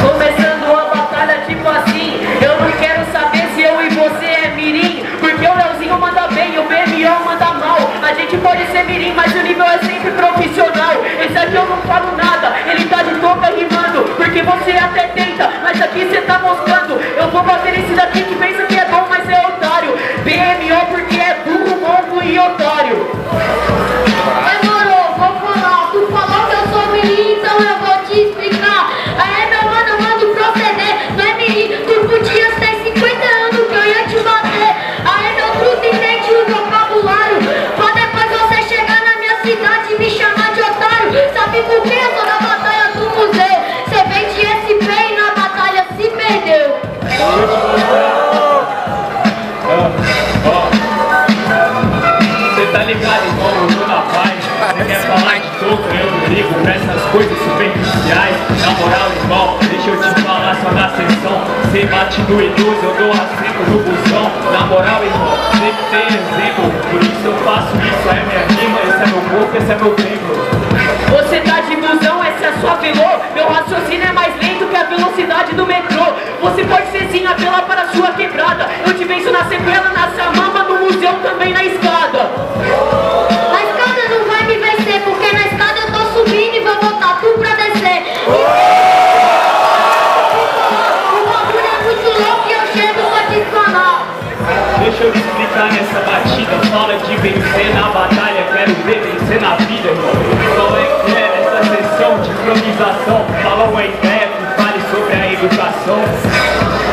Começando uma batalha tipo assim Eu não quero saber se eu e você é mirim Porque o Leozinho manda bem o BMO manda mal. A gente pode ser mirim, mas o nível é sempre profissional. Esse aqui eu não falo nada, ele tá de toca rimando Porque você até tenta, mas aqui coisas superficiais. Na moral, irmão, deixa eu te falar só na sessão. Você bate no idoso, eu dou a seco no busão. Na moral, irmão, sempre tem exemplo. Por isso eu faço isso, é minha rima, esse é meu corpo, esse é meu templo. Você tá de ilusão, essa é sua velô Meu raciocínio te explicar nessa batida. Fala de vencer na batalha, quero ver vencer na vida, irmão. Qual é que é nessa sessão de improvisação? Fala uma ideia que fale sobre a educação.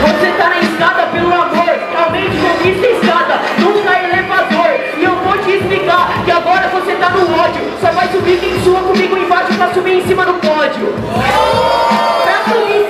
Você tá na escada pelo amor Realmente conquista a escada, nunca elevador E eu vou te explicar que agora você tá no ódio Só vai subir quem sua comigo embaixo pra subir em cima do pódio Pra subir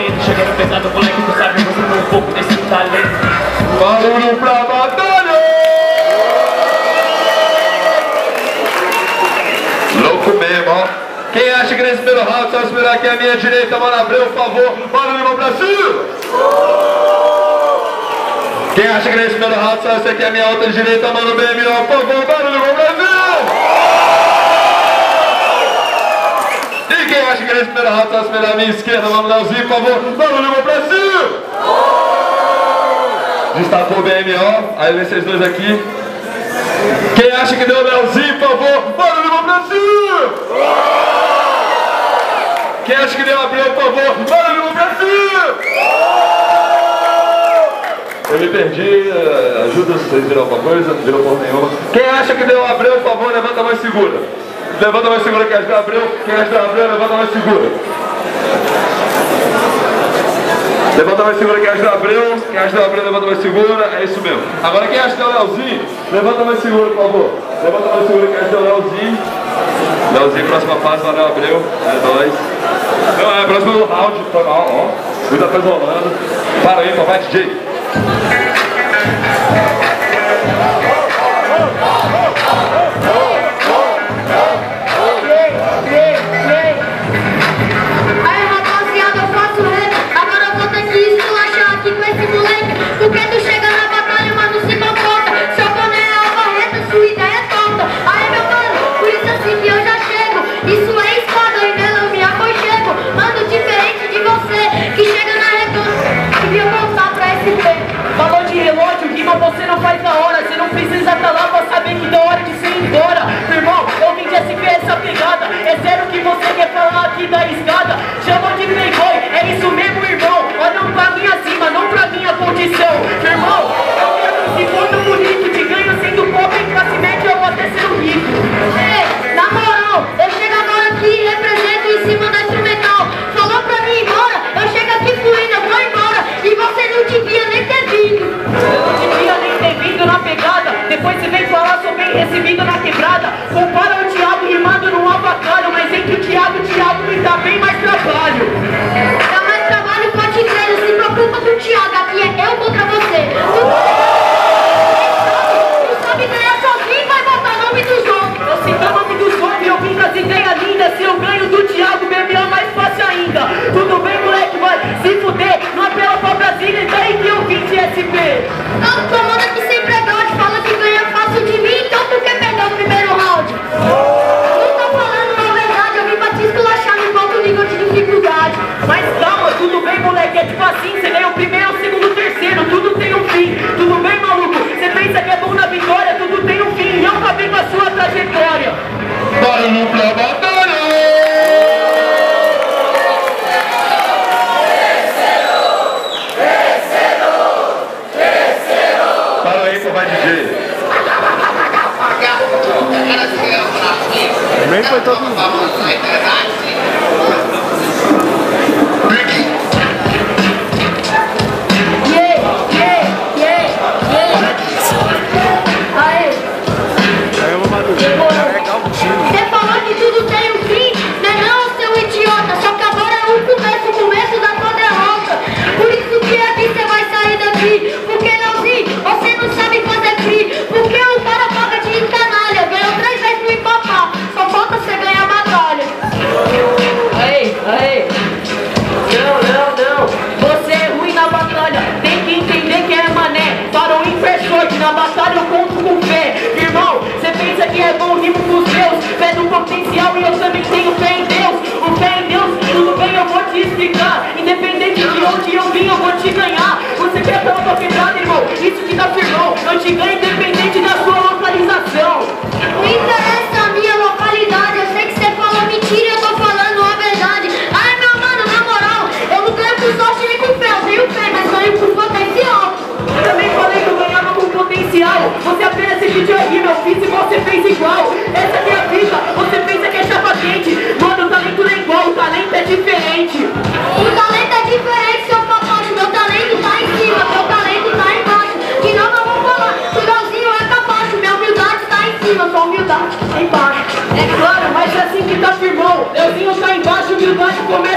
Chegando pesado, moleque, tu sabe, você um pouco desse talento. Barulho pra batalha! Louco mesmo, ó. Quem acha que nesse primeiro round só esperar aqui à minha direita, mano, Abreu, por favor, barulho no Brasil! Quem acha que nesse primeiro round só esse aqui é a minha outra direita, mano, BMO, por favor, barulho no Brasil! E quem acha que primeiro round só esperar a minha esquerda, mano, Leozinho, por favor, barulho no Brasil! Destacou o BMO, aí vem vocês dois aqui. Quem acha que deu o Leozinho, por favor, barulho no Brasil! Quem acha que deu o Abreu, por favor, barulho no Brasil! Eu me perdi, eh, ajuda vocês viram alguma coisa, não viram porra nenhuma. Quem acha que deu o Abreu, por favor, levanta a mão e segura. Levanta a e segura o Abreu, o Abreu, levanta a e segura. Levanta a e segura o Abreu, o Abreu, levanta a e segura, é isso mesmo. Agora quem acha que deu o Leozinho, levanta a e segura, por favor. Levanta a e segura que o Leozinho. Leozinho, próxima fase, valeu Abreu, é nóis. Não, é próximo round, foi mal, ó. Muita coisa rolando. Para aí, papai DJ. É sério que você quer falar aqui da escada? Chama de playboy, é isso mesmo, irmão. Olha pra minha cima, não pra minha condição. Irmão, é eu quero se quando bonito, te ganho sendo pobre, classe média eu vou até ser rico. Ei, na moral, eu chego agora aqui e represento em cima da instrumento. Nem foi todo mundo. Começa sempre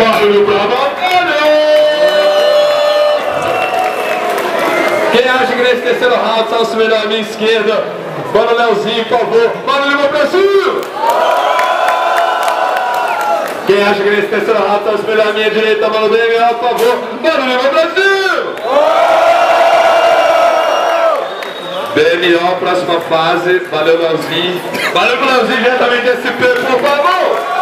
Barulho pra bacana! Quem acha que nesse terceiro round tá o melhor à minha esquerda? Bora, Leozinho, por favor. Barulho pro Brasil! Quem acha que nesse terceiro round tá o melhor à minha direita? Mano, bem, por favor. Barulho pro Brasil! BMO, próxima fase. Valeu, Leozinho. Valeu, Leozinho, diretamente SP, por favor.